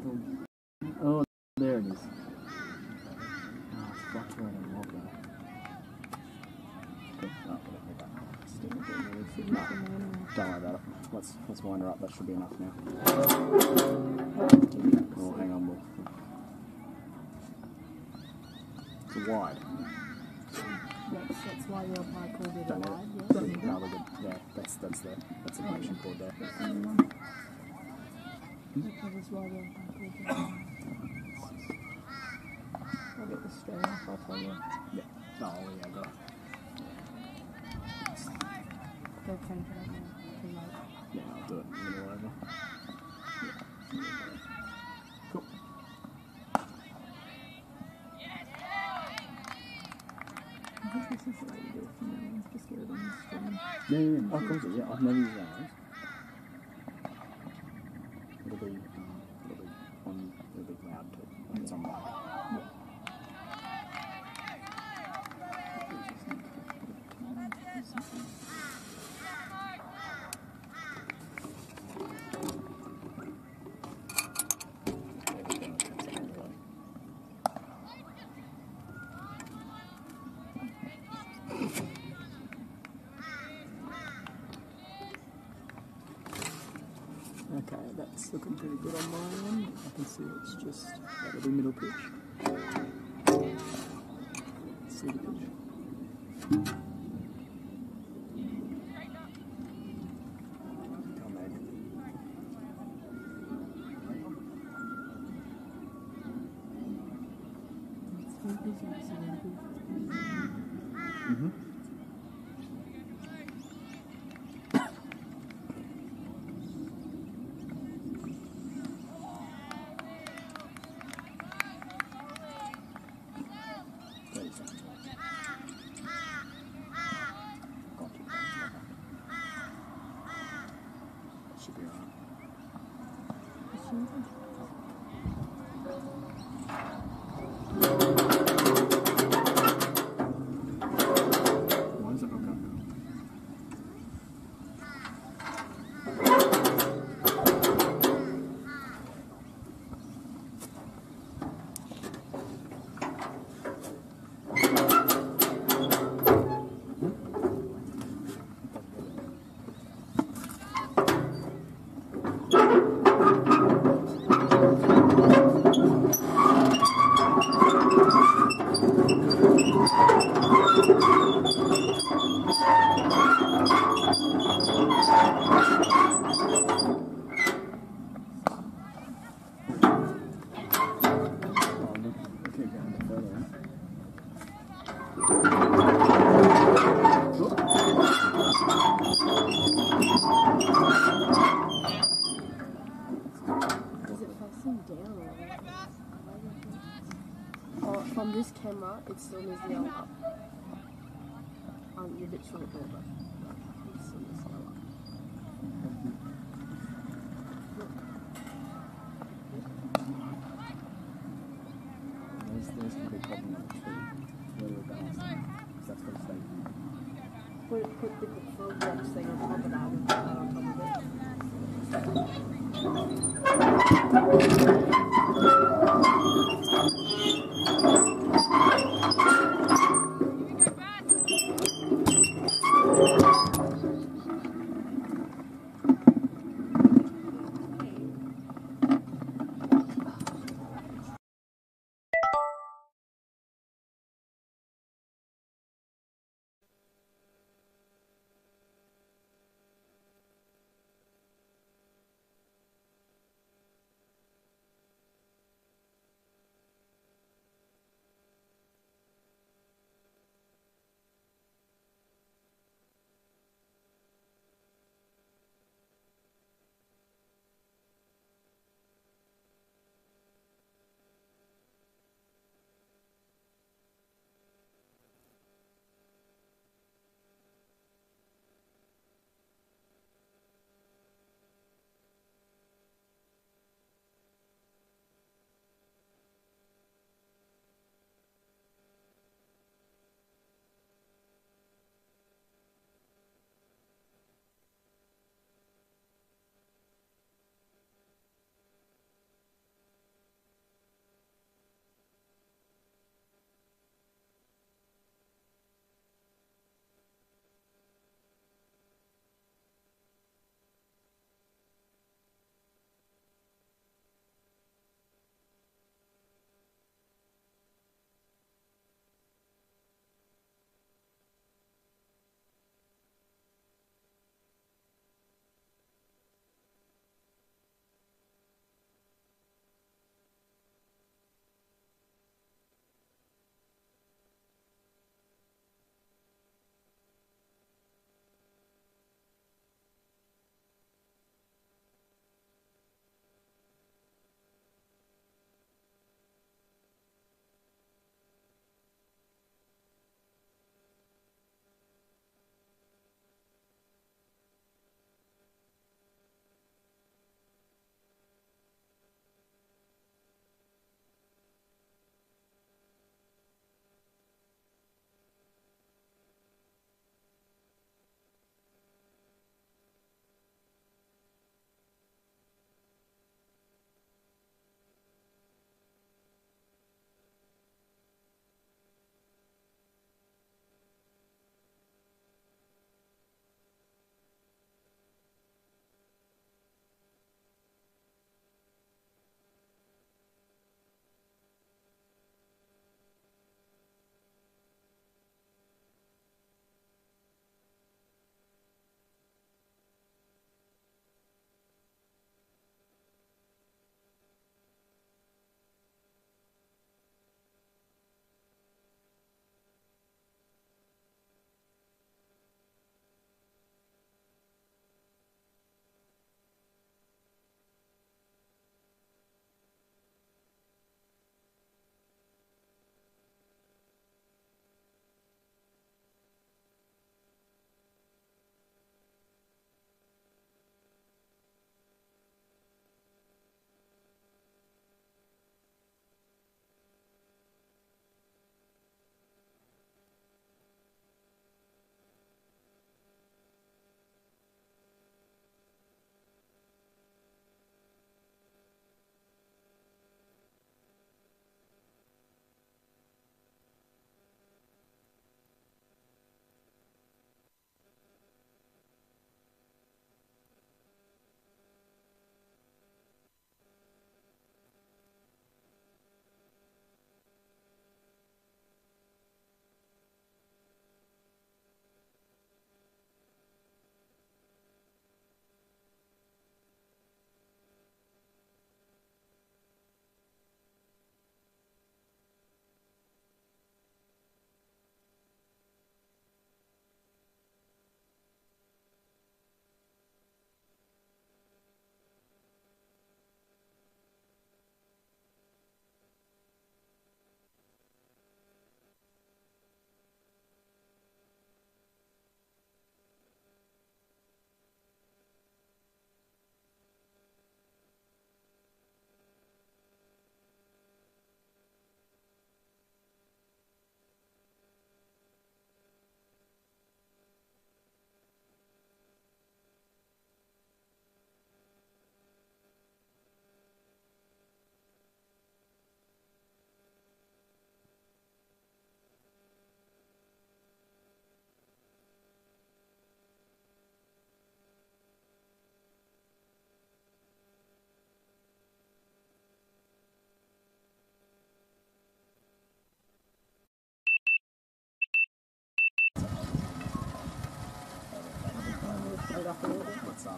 Still. Oh, there it is. Oh, it's fluctuating log now. Cool. Whatever, we got- Still a bit really significant anyway. Don't worry about it. Let's let's wind her up. That should be enough now. Oh, hang on. We'll, it's wide. That's, that's why your pie called it a wide, need yes? No, we're good. Yeah, that's that's the that's the connection cord there. I'll get the string off, I'll tell you. Yeah. Oh yeah. Go now. Yeah, I'll do it. Little over. Cool. I think this is the way do. Just get it on the string. Yeah, yeah, yeah. Oh, of course, yeah. I've never used those. That's looking pretty good on my end. I can see it's just that'll be middle pitch. See the pitch.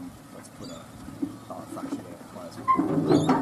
Um let's put a oh, fraction of Let's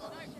Thank you.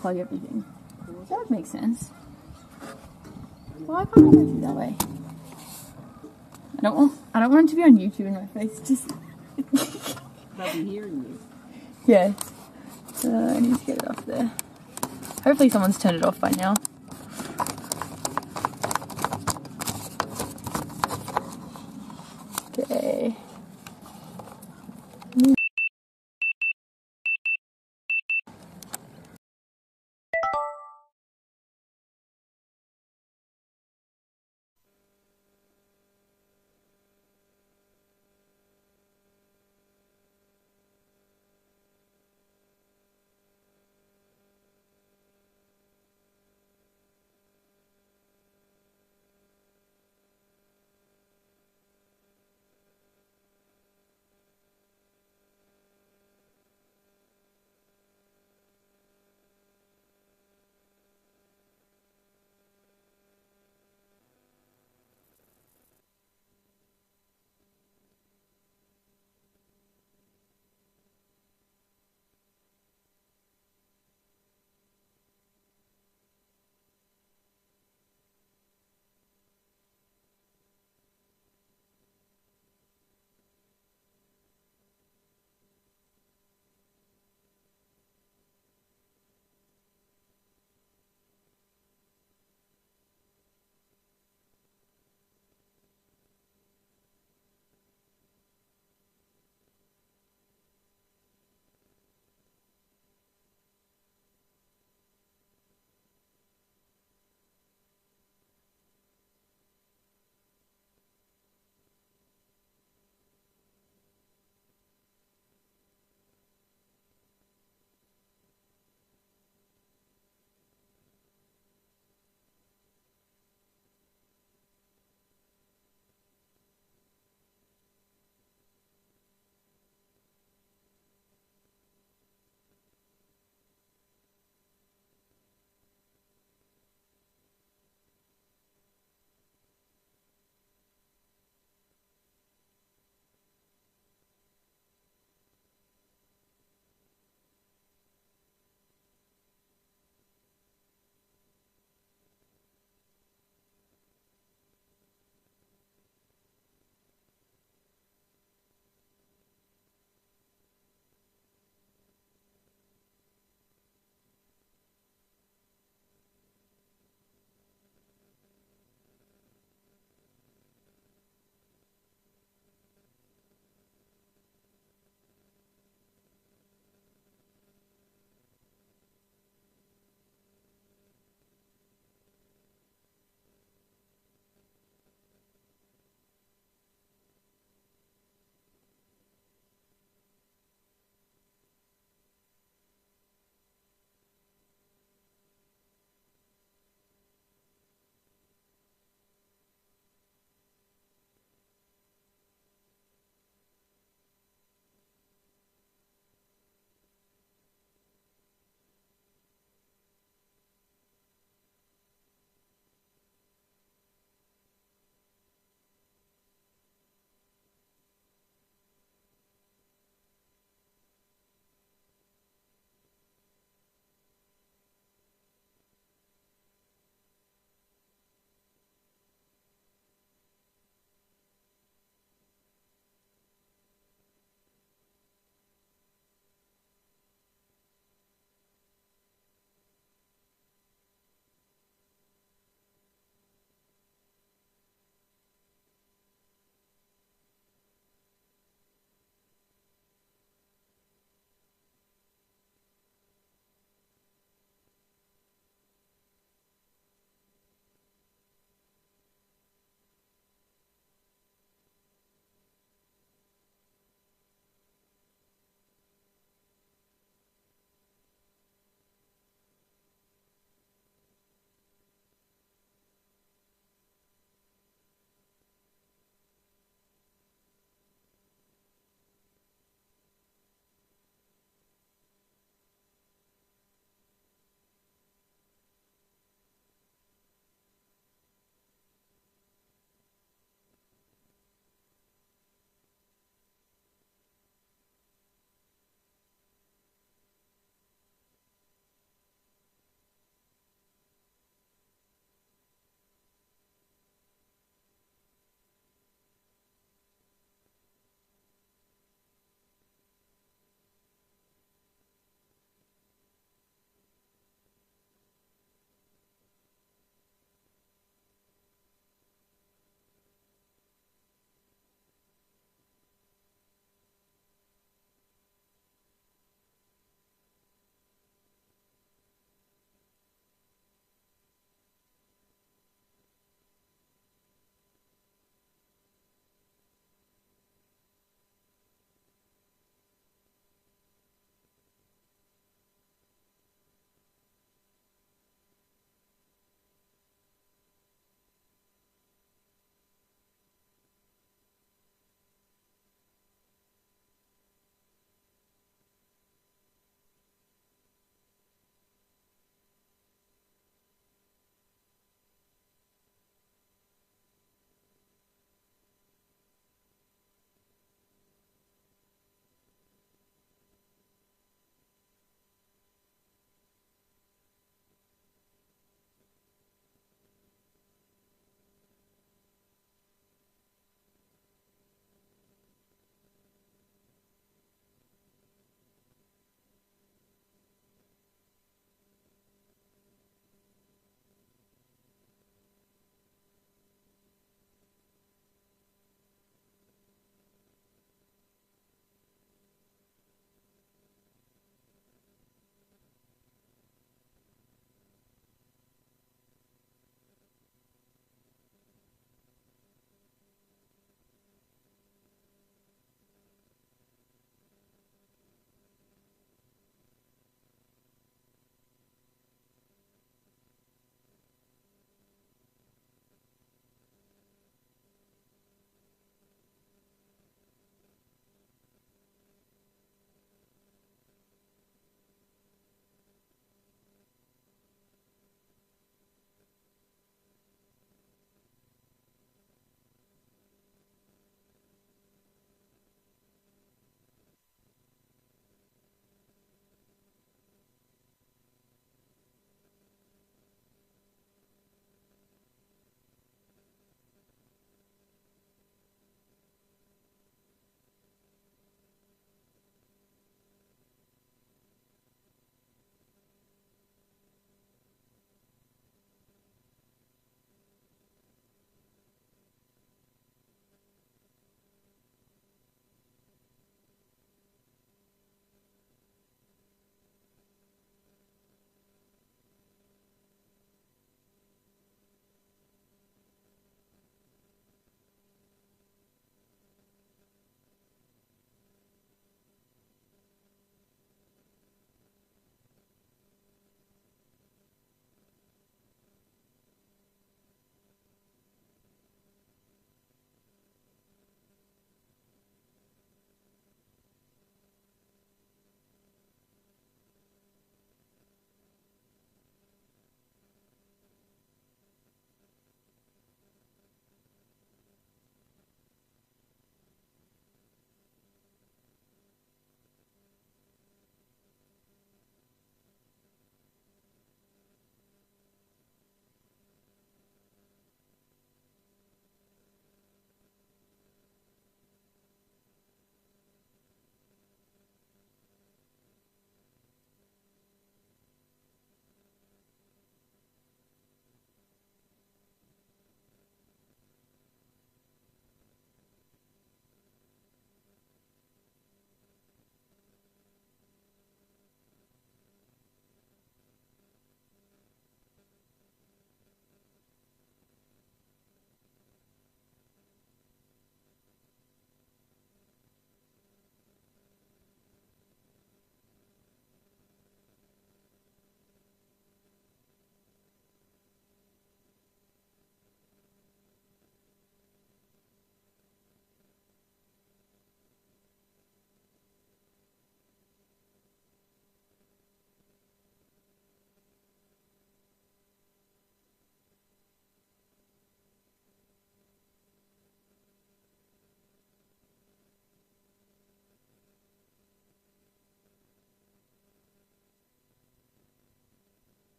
Unplug everything. That would make sense. Why can't I do that way? I don't want I don't want it to be on YouTube in my face. Just They'll be hearing you. yeah. Uh, I need to get it off there. Hopefully someone's turned it off by now.